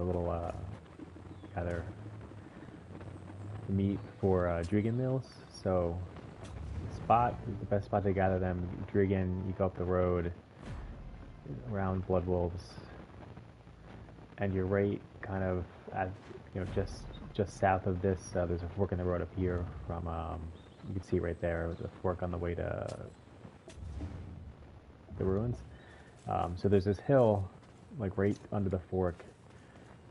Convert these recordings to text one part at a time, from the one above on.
a little uh, gather meat for uh, Drieghan meals. So spot is the best spot to gather them. Drieghan, you go up the road around Blood Wolves, and you're right kind of at you know just just south of this. Uh, there's a fork in the road up here from um, you can see right there the fork on the way to the ruins. Um, so there's this hill like right under the fork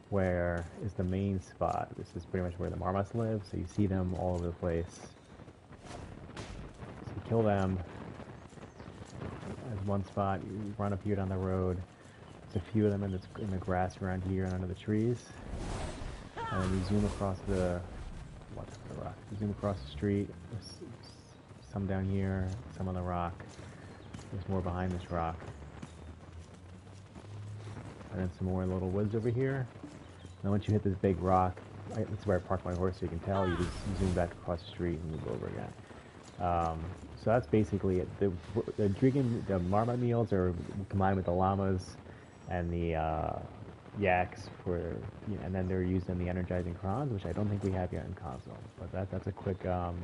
where is the main spot. This is pretty much where the Marmots live, so you see them all over the place. So you kill them. There's one spot, you run up here down the road. There's a few of them in, in the grass around here and under the trees. And then you zoom across the, what's the rock? You zoom across the street. Some down here, some on the rock. There's more behind this rock. And then some more little woods over here. And once you hit this big rock, I, this is where I park my horse so you can tell, you just zoom back across the street and move over again. Um, so that's basically it. The, the the Marmot meals are combined with the llamas and the uh, yaks for, you know, and then they're used in the energizing crons, which I don't think we have yet in console. But that, that's a quick, um,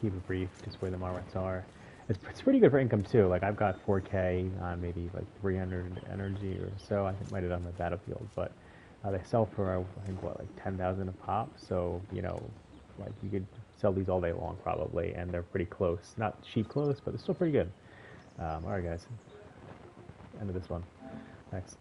keep it brief, just where the Marmots are. It's, it's pretty good for income too. Like I've got 4K on maybe like 300 energy or so. I think might have done the battlefield, but uh, they sell for I think what like 10,000 a pop. So you know, like you could sell these all day long probably, and they're pretty close. Not cheap close, but they're still pretty good. Um, all right, guys. End of this one. Next.